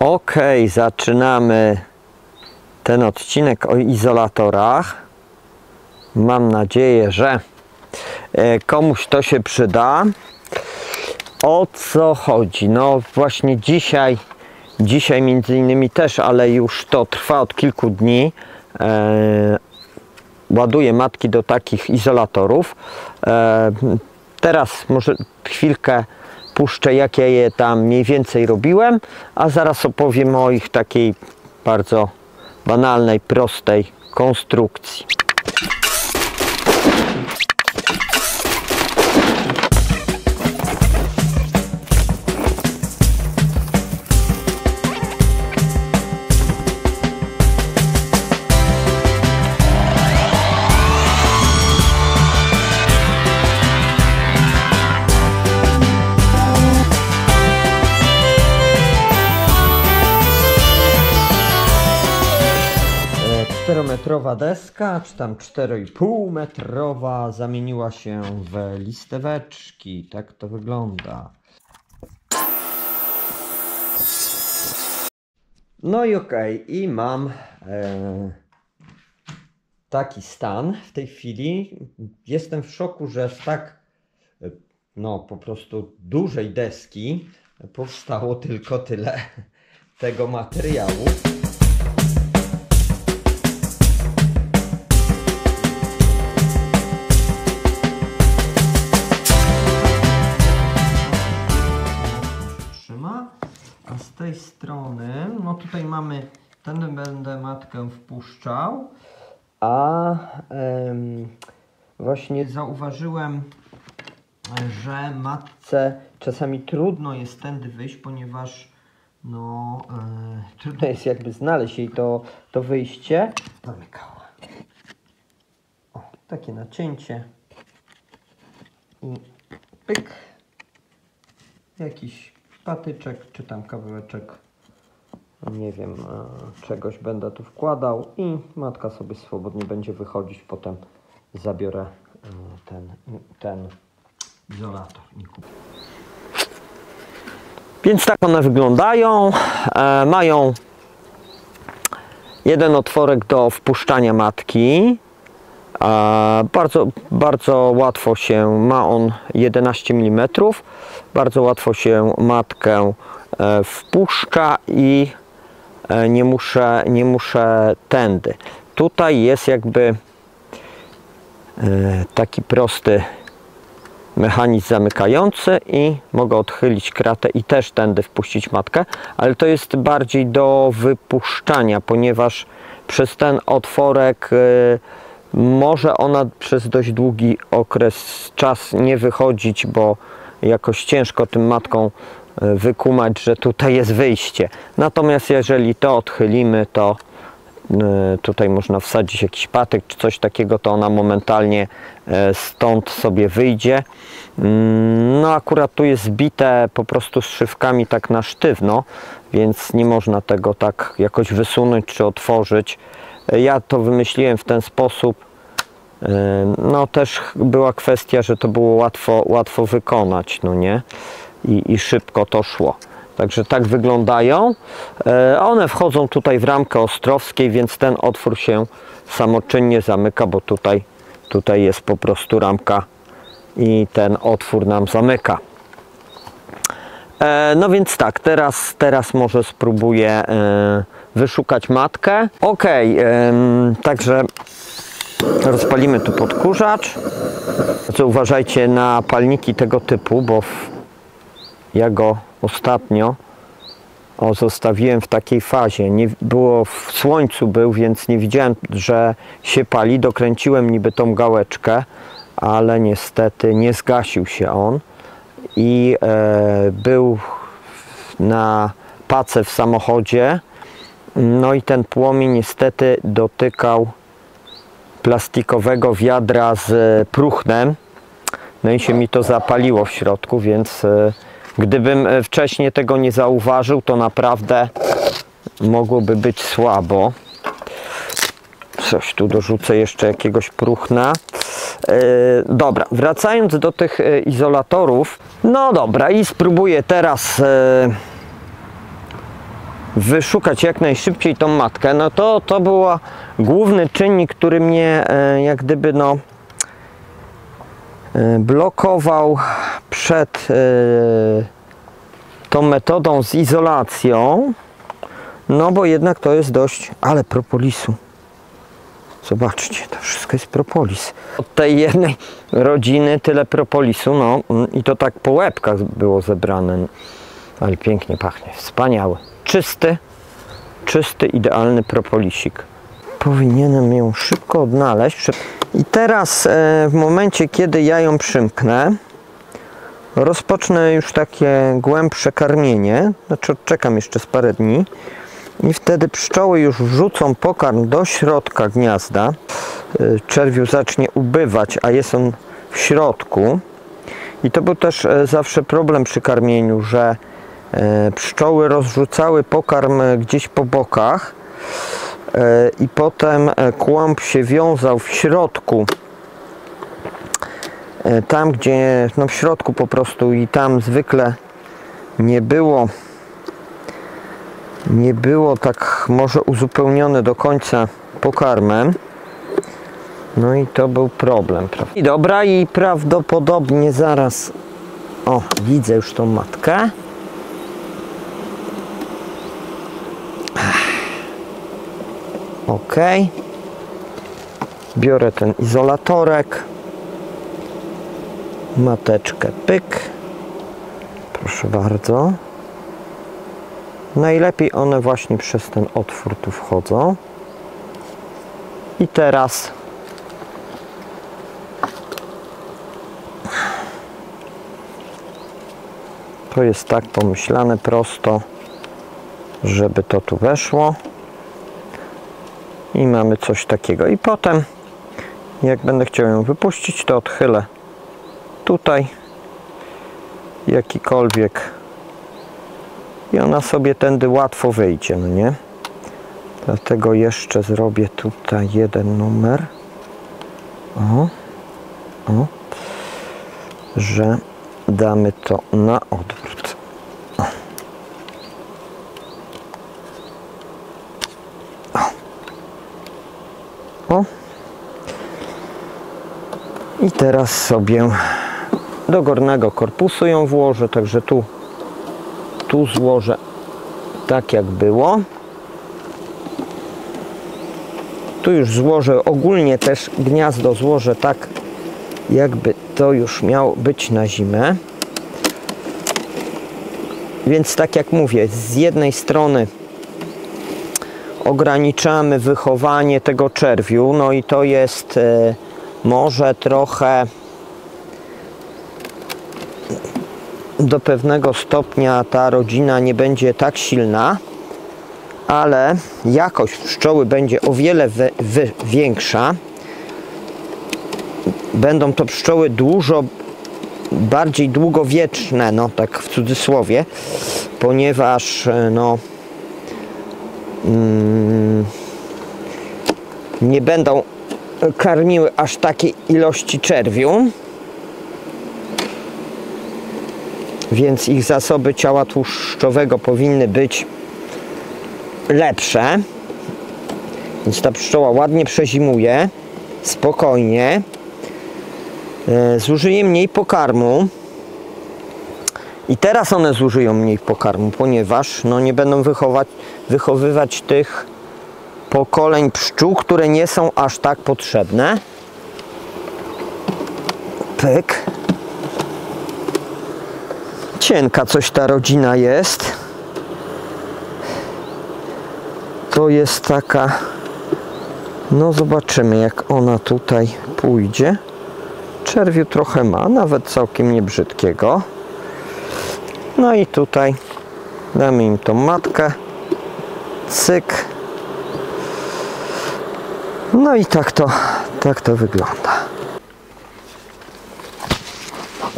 Ok, zaczynamy ten odcinek o izolatorach. Mam nadzieję, że e, komuś to się przyda. O co chodzi? No właśnie dzisiaj, dzisiaj między innymi też, ale już to trwa od kilku dni. E, ładuję matki do takich izolatorów. E, teraz może chwilkę puszczę, jak ja je tam mniej więcej robiłem, a zaraz opowiem o ich takiej bardzo banalnej, prostej konstrukcji. 4-metrowa deska, czy tam 4,5 metrowa zamieniła się w listeweczki. Tak to wygląda. No i okej, i mam e, taki stan w tej chwili. Jestem w szoku, że z tak e, no po prostu dużej deski powstało tylko tyle tego materiału. Mamy, ten będę matkę wpuszczał. A em, właśnie zauważyłem, że matce czasami trudno jest tędy wyjść, ponieważ no e, trudno jest jakby znaleźć jej to, to wyjście. Zamykała. O, takie nacięcie. I pyk jakiś patyczek, czy tam kawałeczek, nie wiem, e, czegoś będę tu wkładał i matka sobie swobodnie będzie wychodzić. Potem zabiorę e, ten, ten izolator. Więc tak one wyglądają. E, mają jeden otworek do wpuszczania matki. Bardzo, bardzo łatwo się ma on 11 mm. Bardzo łatwo się matkę e, wpuszcza i nie muszę, nie muszę tędy. Tutaj jest jakby e, taki prosty mechanizm zamykający i mogę odchylić kratę i też tędy wpuścić matkę, ale to jest bardziej do wypuszczania, ponieważ przez ten otworek y, może ona przez dość długi okres czas nie wychodzić, bo jakoś ciężko tym matką wykumać, że tutaj jest wyjście. Natomiast jeżeli to odchylimy, to y, tutaj można wsadzić jakiś patyk czy coś takiego, to ona momentalnie e, stąd sobie wyjdzie. Mm, No akurat tu jest zbite po prostu szywkami tak na sztywno, więc nie można tego tak jakoś wysunąć czy otworzyć. E, Ja to wymyśliłem w ten sposób. E, No też była kwestia, że to było łatwo, łatwo wykonać, no nie? I, I szybko to szło. Także tak wyglądają. E, One wchodzą tutaj w ramkę ostrowskiej, więc ten otwór się samoczynnie zamyka, bo tutaj, tutaj jest po prostu ramka i ten otwór nam zamyka. E, No więc tak, teraz, teraz może spróbuję e, wyszukać matkę. Ok, także rozpalimy tu podkurzacz. Uważajcie na palniki tego typu, bo w, ja go ostatnio o, zostawiłem w takiej fazie. Nie było w słońcu był, więc nie widziałem, że się pali. Dokręciłem niby tą gałeczkę, ale niestety nie zgasił się on i e, był na pace w samochodzie. No i ten płomień niestety dotykał plastikowego wiadra z próchnem. No i się mi to zapaliło w środku, więc e, gdybym e, wcześniej tego nie zauważył, to naprawdę mogłoby być słabo. Coś tu dorzucę jeszcze jakiegoś próchna. E, dobra, wracając do tych e, izolatorów. No dobra, i spróbuję teraz wyszukać jak najszybciej tą matkę, no to to był główny czynnik, który mnie jak gdyby no blokował przed e, tą metodą z izolacją, no bo jednak to jest dość, ale propolisu. Zobaczcie, to wszystko jest propolis. Od tej jednej rodziny tyle propolisu, no mm, i to tak po łebkach było zebrane. Ale pięknie pachnie, wspaniały. Czysty, czysty, idealny propolisik. Powinienem ją szybko odnaleźć. I teraz e, w momencie, kiedy ja ją przymknę, rozpocznę już takie głębsze karmienie. Znaczy odczekam jeszcze z parę dni i wtedy pszczoły już wrzucą pokarm do środka gniazda. Y, czerwiu zacznie ubywać, a jest on w środku. I to był też e, zawsze problem przy karmieniu, że e, pszczoły rozrzucały pokarm gdzieś po bokach e, i potem kłąb się wiązał w środku tam gdzie no w środku po prostu i tam zwykle nie było nie było tak może uzupełnione do końca pokarmem. No i to był problem. Prawda? I dobra, i prawdopodobnie zaraz. O, widzę już tą matkę. Ok. Biorę ten izolatorek. Mateczkę pyk. Proszę bardzo. Najlepiej one właśnie przez ten otwór tu wchodzą. I teraz to jest tak pomyślane prosto, żeby to tu weszło. I mamy coś takiego. I potem jak będę chciał ją wypuścić, to odchylę tutaj jakikolwiek i ona sobie tędy łatwo wyjdzie, no nie? Dlatego jeszcze zrobię tutaj jeden numer. O, o, że damy to na odwrót. O. o. I teraz sobie do górnego korpusu ją włożę, także tu tu złożę tak jak było tu już złożę ogólnie też gniazdo złożę tak jakby to już miało być na zimę więc tak jak mówię z jednej strony ograniczamy wychowanie tego czerwiu no i to jest e, może trochę do pewnego stopnia ta rodzina nie będzie tak silna, ale jakość pszczoły będzie o wiele większa. Będą to pszczoły dużo bardziej długowieczne, no tak w cudzysłowie, ponieważ e, no mm, nie będą karmiły aż takiej ilości czerwiu więc ich zasoby ciała tłuszczowego powinny być lepsze. Więc ta pszczoła ładnie przezimuje, spokojnie. E, zużyje mniej pokarmu. I teraz one zużyją mniej pokarmu, ponieważ no, nie będą wychować, wychowywać tych pokoleń pszczół, które nie są aż tak potrzebne. Pyk cienka coś ta rodzina jest. To jest taka, no zobaczymy jak ona tutaj pójdzie. Czerwiu trochę ma, nawet całkiem niebrzydkiego. No i tutaj damy im tą matkę. Cyk. No i tak to, tak to wygląda.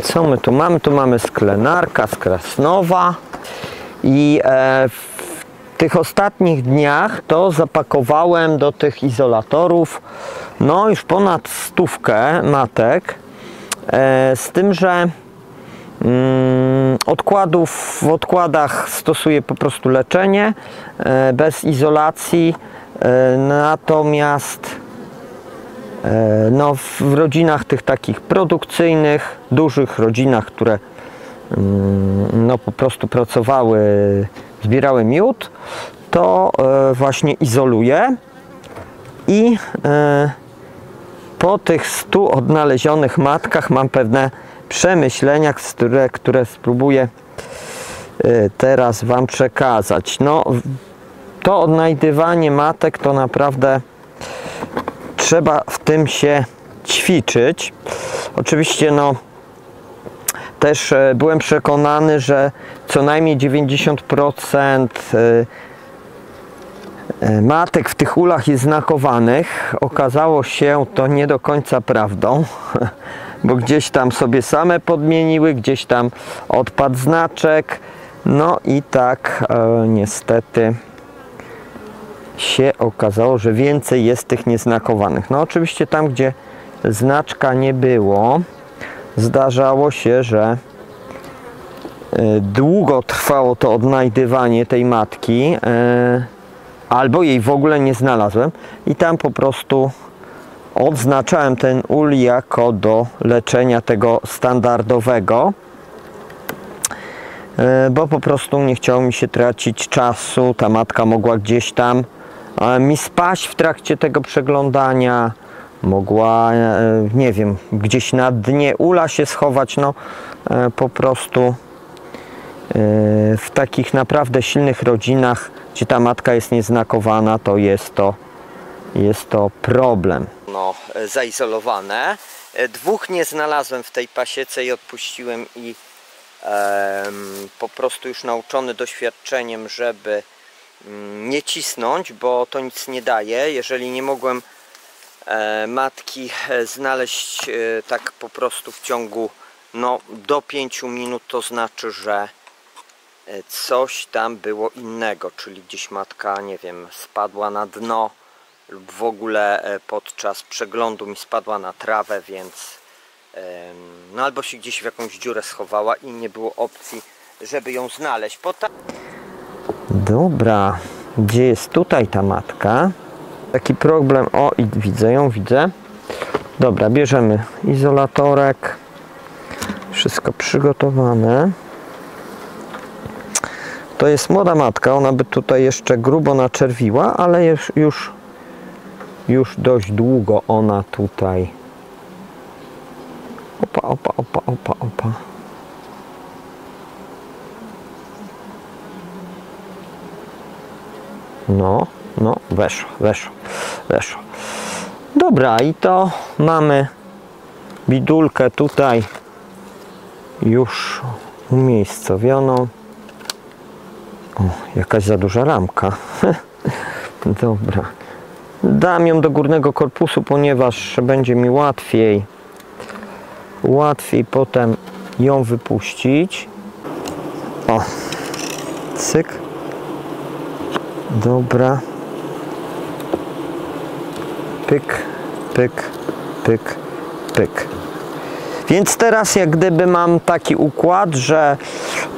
Co my tu mamy? Tu mamy sklenarka z Krasnowa i e, w tych ostatnich dniach to zapakowałem do tych izolatorów no już ponad stówkę matek e, z tym, że mm, odkładów, w odkładach stosuję po prostu leczenie e, bez izolacji. E, natomiast e, no, w rodzinach tych takich produkcyjnych, dużych rodzinach, które mm, no, po prostu pracowały, zbierały miód, to e, właśnie izoluję i po tych 100 odnalezionych matkach mam pewne przemyślenia, które, które spróbuję teraz Wam przekazać. No, to odnajdywanie matek to naprawdę trzeba w tym się ćwiczyć. Oczywiście, no, też e, byłem przekonany, że co najmniej 90% e, e, matek w tych ulach jest znakowanych. Okazało się to nie do końca prawdą, bo gdzieś tam sobie same podmieniły, gdzieś tam odpadł znaczek. No i tak e, niestety się okazało, że więcej jest tych nieznakowanych. No oczywiście tam, gdzie znaczka nie było, zdarzało się, że e, długo trwało to odnajdywanie tej matki, e, albo jej w ogóle nie znalazłem i tam po prostu odznaczałem ten ul jako do leczenia tego standardowego, e, bo po prostu nie chciało mi się tracić czasu, ta matka mogła gdzieś tam mi spaść w trakcie tego przeglądania, mogła, e, nie wiem, gdzieś na dnie ula się schować, no e, po prostu e, w takich naprawdę silnych rodzinach, gdzie ta matka jest nieznakowana, to jest to, jest to problem. No, zaizolowane. Dwóch nie znalazłem w tej pasiece i odpuściłem i em, po prostu już nauczony doświadczeniem, żeby nie cisnąć, bo to nic nie daje. Jeżeli nie mogłem E, matki e, znaleźć e, tak po prostu w ciągu no, do 5 minut to znaczy, że coś tam było innego, czyli gdzieś matka, nie wiem, spadła na dno lub w ogóle podczas przeglądu mi spadła na trawę, więc no albo się gdzieś w jakąś dziurę schowała i nie było opcji, żeby ją znaleźć. Dobra, gdzie jest tutaj ta matka? Taki problem, o i widzę ją, widzę. Dobra, bierzemy izolatorek. Wszystko przygotowane. To jest młoda matka, ona by tutaj jeszcze grubo naczerwiła, ale już, już, już dość długo ona tutaj. Opa, opa, opa, opa, opa. No, no, weszło, weszło, weszło. Dobra, i to mamy bidulkę tutaj już umiejscowioną. O, jakaś za duża ramka. Dobra. Dam ją do górnego korpusu, ponieważ będzie mi łatwiej łatwiej potem ją wypuścić. O, cyk. Dobra pyk, pyk, pyk, pyk. Więc teraz jak gdyby mam taki układ, że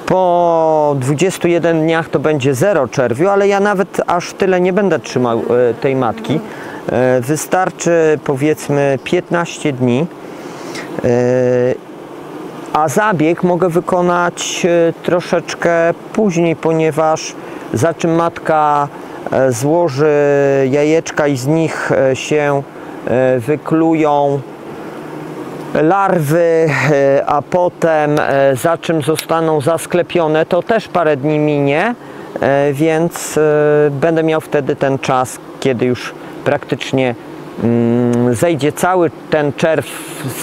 po 21 dniach to będzie 0 czerwiu, ale ja nawet aż tyle nie będę trzymał e, tej matki. E, wystarczy powiedzmy 15 dni, e, a zabieg mogę wykonać troszeczkę później, ponieważ za czym matka E, złoży jajeczka i z nich e, się e, wyklują larwy, a potem za czym zostaną zasklepione, to też parę dni minie, więc będę miał wtedy ten czas, kiedy już praktycznie mm, zejdzie cały ten czerw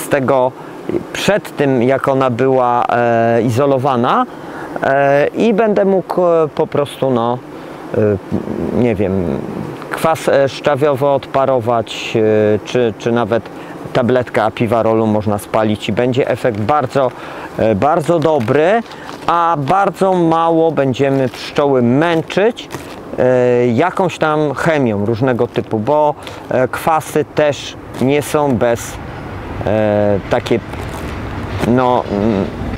z tego przed tym, jak ona była izolowana i będę mógł po prostu no, Y, nie wiem, kwas e, szczawiowy odparować, czy, czy nawet tabletkę apiwarolu można spalić i będzie efekt bardzo, e, bardzo dobry, a bardzo mało będziemy pszczoły męczyć e, jakąś tam chemią różnego typu, bo kwasy też nie są bez takie no,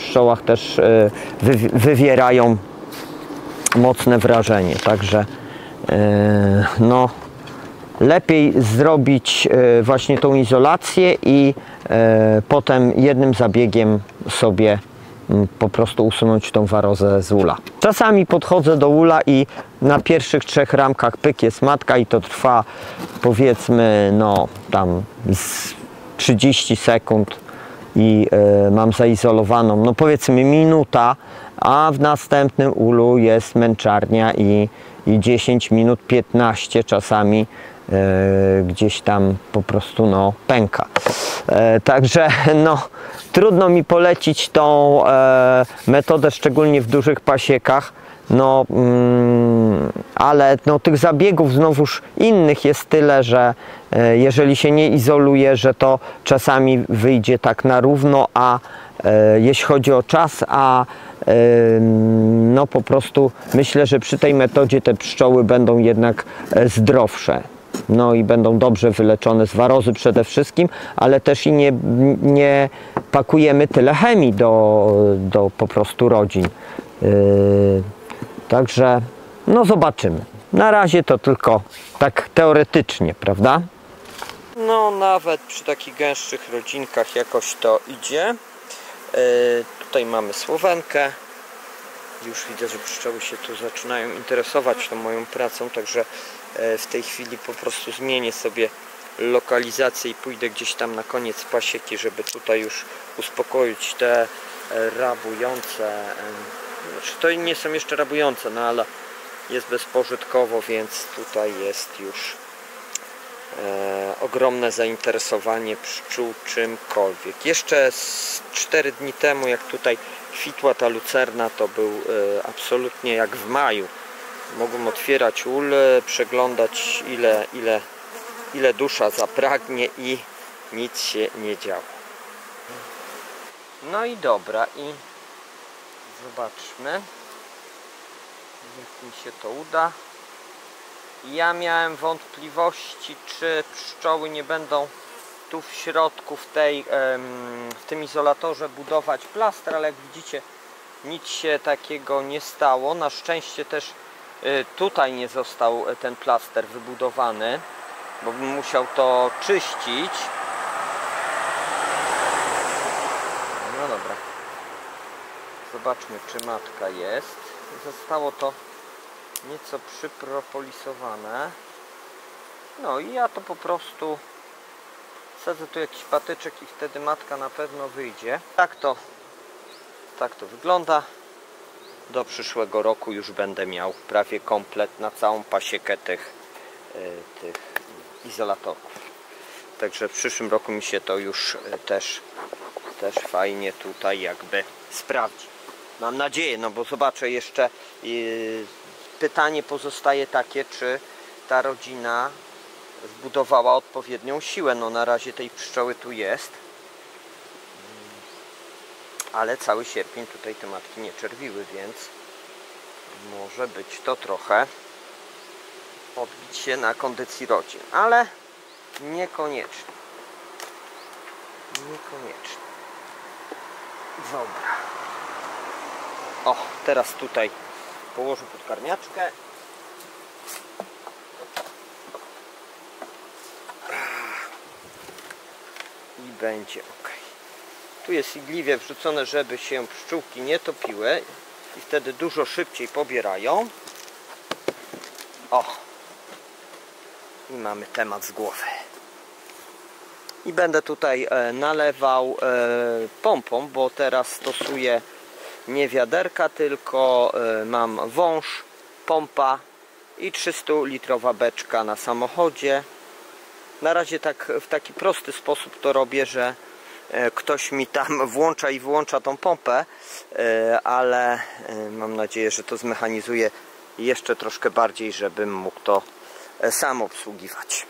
pszczołach też e, wy, wywierają mocne wrażenie. Także e, no, lepiej zrobić e, właśnie tą izolację i potem jednym zabiegiem sobie po prostu usunąć tą warozę z ula. Czasami podchodzę do ula i na pierwszych trzech ramkach pyk jest matka i to trwa powiedzmy no tam z 30 sekund i e, mam zaizolowaną no powiedzmy minuta, a w następnym ulu jest męczarnia i, i 10 minut, 15 czasami e, gdzieś tam po prostu no, pęka. E, także no, trudno mi polecić tą e, metodę, szczególnie w dużych pasiekach. No, mm, ale no, tych zabiegów znowuż innych jest tyle, że e, jeżeli się nie izoluje, że to czasami wyjdzie tak na równo, a e, jeśli chodzi o czas, a e, no po prostu myślę, że przy tej metodzie te pszczoły będą jednak zdrowsze. No i będą dobrze wyleczone z warozy przede wszystkim, ale też i nie, nie pakujemy tyle chemii do, do po prostu rodzin. Yy, Także no zobaczymy. Na razie to tylko tak teoretycznie, prawda? No nawet przy takich gęstszych rodzinkach jakoś to idzie. Yy, tutaj mamy Słowenkę. Już widzę, że pszczoły się tu zaczynają interesować tą moją pracą, także e, w tej chwili po prostu zmienię sobie lokalizację i pójdę gdzieś tam na koniec pasieki, żeby tutaj już uspokoić te e, rabujące znaczy to nie są jeszcze rabujące, no ale jest bezpożytkowo, więc tutaj jest już e, ogromne zainteresowanie pszczół czymkolwiek. Jeszcze z 4 dni temu, jak tutaj kwitła ta lucerna, to był e, absolutnie jak w maju. Mogłem otwierać ul, przeglądać ile, ile, ile dusza zapragnie i nic się nie działo. No i dobra, i zobaczmy jak mi się to uda. Ja miałem wątpliwości, czy pszczoły nie będą tu w środku, w, tej, w tym izolatorze budować plaster, ale jak widzicie nic się takiego nie stało. Na szczęście też y, tutaj nie został ten plaster wybudowany, bo bym musiał to czyścić. No dobra. Zobaczmy, czy matka jest. Zostało to nieco przypropolisowane. No i ja to po prostu sadzę tu jakiś patyczek i wtedy matka na pewno wyjdzie. Tak to, tak to wygląda. Do przyszłego roku już będę miał prawie komplet na całą pasiekę tych, y, tych izolatorów. Także w przyszłym roku mi się to już y, też, też fajnie tutaj jakby sprawdzi. Mam nadzieję, no bo zobaczę jeszcze pytanie pozostaje takie, czy ta rodzina zbudowała odpowiednią siłę. No na razie tej pszczoły tu jest. Ale cały sierpień tutaj te matki nie czerwiły, więc może być to trochę odbić się na kondycji rodzin. Ale niekoniecznie. Niekoniecznie. Dobra. O, teraz tutaj położę podkarmiaczkę. I będzie ok. Tu jest igliwie wrzucone, żeby się pszczółki nie topiły i wtedy dużo szybciej pobierają. O! I mamy temat z głowy. I będę tutaj e, nalewał e, pompą, bo teraz stosuję nie wiaderka tylko, e, mam wąż, pompa i 300 litrowa beczka na samochodzie. Na razie tak w taki prosty sposób to robię, że e, ktoś mi tam włącza i wyłącza tą pompę, e, ale mam nadzieję, że to zmechanizuję jeszcze troszkę bardziej, żebym mógł to sam obsługiwać.